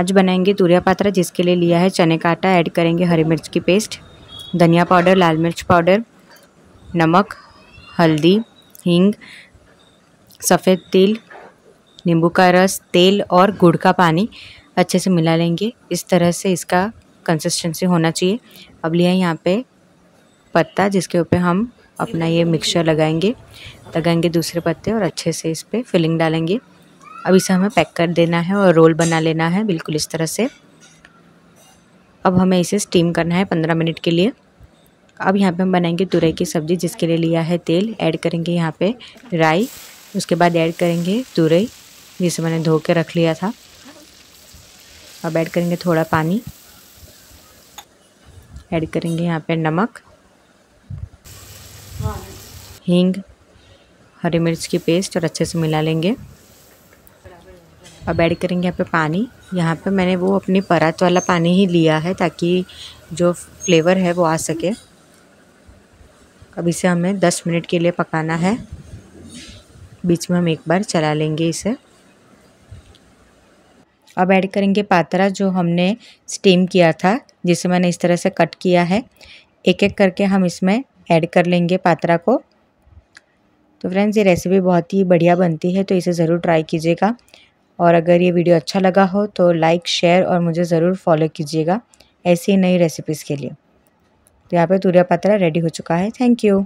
आज बनाएँगे तुरिया पात्रा, जिसके लिए लिया है चने का आटा। ऐड करेंगे हरी मिर्च की पेस्ट धनिया पाउडर लाल मिर्च पाउडर नमक, हल्दी, हींग, सफ़ेद तिल, नींबू का रस, तेल और गुड़ का पानी अच्छे से मिला लेंगे। इस तरह से इसका कंसिस्टेंसी होना चाहिए। अब लिया यहाँ पे पत्ता, जिसके ऊपर हम अपना ये मिक्सचर लगाएँगे। लगाएँगे दूसरे पत्ते और अच्छे से इस पर फिलिंग डालेंगे। अब इसे हमें पैक कर देना है और रोल बना लेना है बिल्कुल इस तरह से। अब हमें इसे स्टीम करना है पंद्रह मिनट के लिए। अब यहाँ पे हम बनाएँगे तुरई की सब्ज़ी जिसके लिए लिया है तेल। ऐड करेंगे यहाँ पे राई, उसके बाद ऐड करेंगे तुरई, जिसे मैंने धो के रख लिया था। अब ऐड करेंगे थोड़ा पानी। ऐड करेंगे यहाँ पे नमक, हींग, हरी मिर्च की पेस्ट और अच्छे से मिला लेंगे। अब ऐड करेंगे यहाँ पे पानी। यहाँ पे मैंने वो अपनी परात वाला पानी ही लिया है ताकि जो फ्लेवर है वो आ सके। अब इसे हमें 10 मिनट के लिए पकाना है। बीच में हम एक बार चला लेंगे इसे। अब ऐड करेंगे पात्रा जो हमने स्टीम किया था, जिसे मैंने इस तरह से कट किया है। एक एक करके हम इसमें ऐड कर लेंगे पात्रा को। तो फ्रेंड्स ये रेसिपी बहुत ही बढ़िया बनती है तो इसे ज़रूर ट्राई कीजिएगा। और अगर ये वीडियो अच्छा लगा हो तो लाइक, शेयर और मुझे ज़रूर फॉलो कीजिएगा ऐसी नई रेसिपीज़ के लिए। तो यहाँ पे तुरिया पात्रा रेडी हो चुका है। Thank you